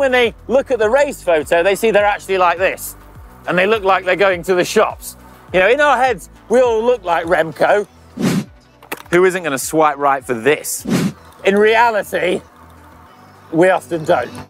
when they look at the race photo, they see they're actually like this. And they look like they're going to the shops. You know, in our heads, we all look like Remco. Who isn't going to swipe right for this? In reality, we often don't.